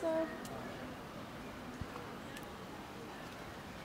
So.